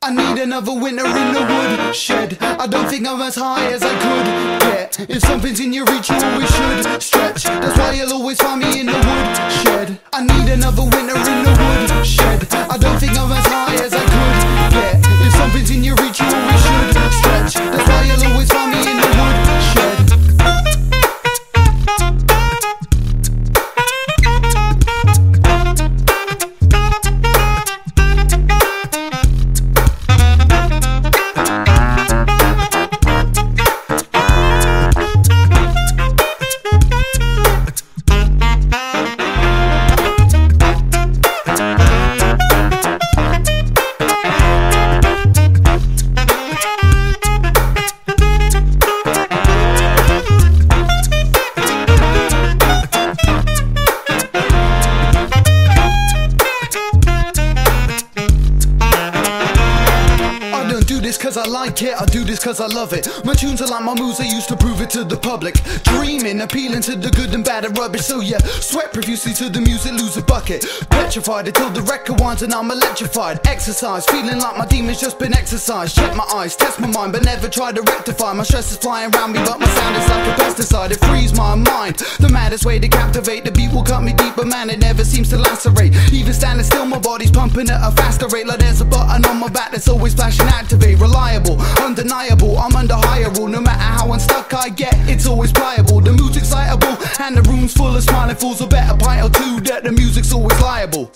I need another winter in the woodshed. I don't think I'm as high as I could get. If something's in your reach, you always should stretch. That's why you'll always find me in the woodshed. I need another winter in the woodshed. I don't think I'm as cause I like it, I do this cause I love it. My tunes are like my moves, I used to prove it to the public. Dreaming, appealing to the good and bad and rubbish. So yeah, sweat profusely to the music, lose a bucket. Petrified until the record winds and I'm electrified. Exercise, feeling like my demons just been exorcised. Check my eyes, test my mind, but never try to rectify. My stress is flying around me, but my sound is like a pesticide. It frees my mind. The maddest way to captivate, the beat will cut me deep, but man, it never seems to lacerate. Even standing still, my body's pumping at a faster rate. Like there's a button on my back that's always flashing activate. Reliable, undeniable, I'm under higher rule. No matter how unstuck I get, it's always pliable. The mood's excitable, and the room's full of smiling fools. A better pint or two that the music's always liable.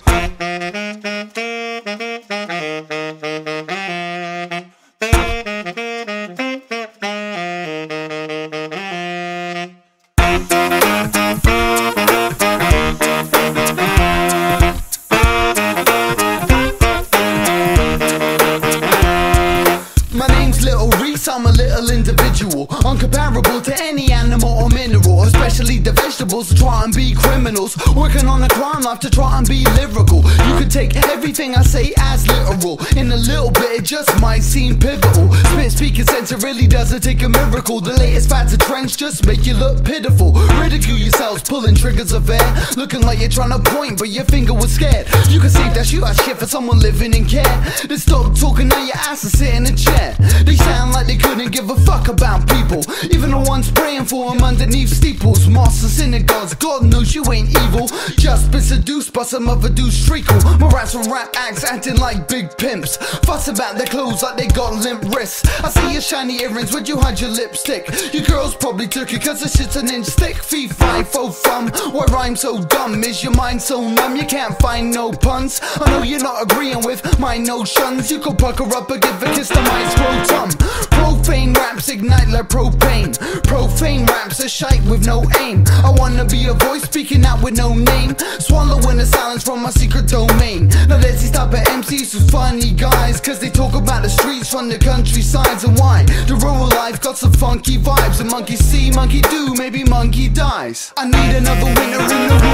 I'm a little individual Uncomparable to any animal or mineral Especially the to try and be criminals. Working on a crime life to try and be lyrical. You could take everything I say as literal. In a little bit it just might seem pivotal. Spit speaking sense it really doesn't take a miracle. The latest fads and trends just make you look pitiful. Ridicule yourselves pulling triggers of air. Looking like you're trying to point but your finger was scared. You can save that shoot out shit for someone living in care. Then stop talking now your ass is sitting in a chair. They sound like they couldn't give a fuck about people. Even the ones praying for them underneath steeples. Mosques and synagogues, God knows you ain't evil. Just been seduced by some other dude's. Treacle My raps from rap acts acting like big pimps. Fuss about their clothes like they got limp wrists. I see your shiny earrings, where'd you hide your lipstick? Your girls probably took it cause the shit's an inch thick. Fee, fi, fo, fum, why rhyme so dumb? Is your mind so numb you can't find no puns? I know you're not agreeing with my notions. You could pucker up or give a kiss to my scrotum Profane raps ignite like propane. Profane raps are shite with no aim. I wanna be a voice speaking out with no name. Swallowing the silence from my secret domain. Now let's see stop at MCs who's funny guys Cause they talk about the streets from the countrysides And why. The rural life got some funky vibes. A monkey see, monkey do, maybe monkey dies. I need another winner in the woodshed